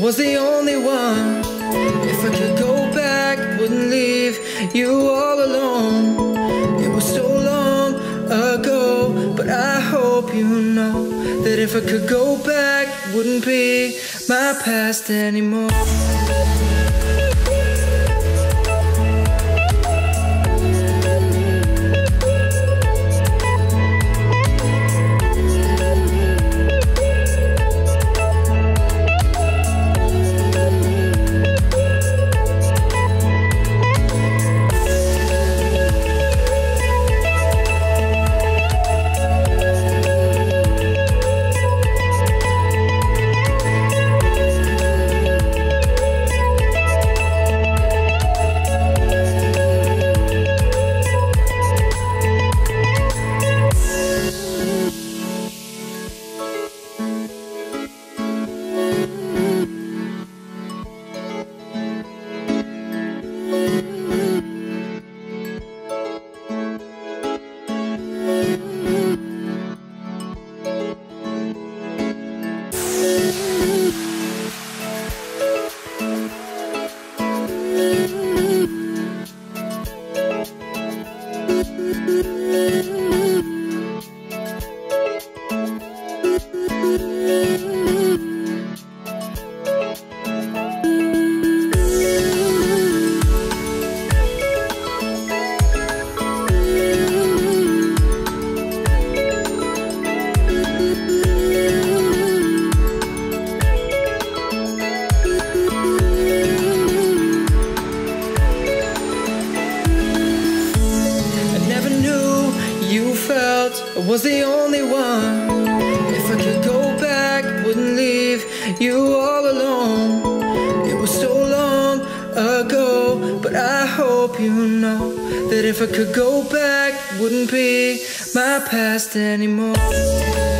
was the only one. If I could go back, wouldn't leave you all alone. It was so long ago, but I hope you know that if I could go back, wouldn't be my past anymore. I you felt I was the only one. If I could go back, wouldn't leave you all alone. It was so long ago, but I hope you know that if I could go back, wouldn't be my past anymore.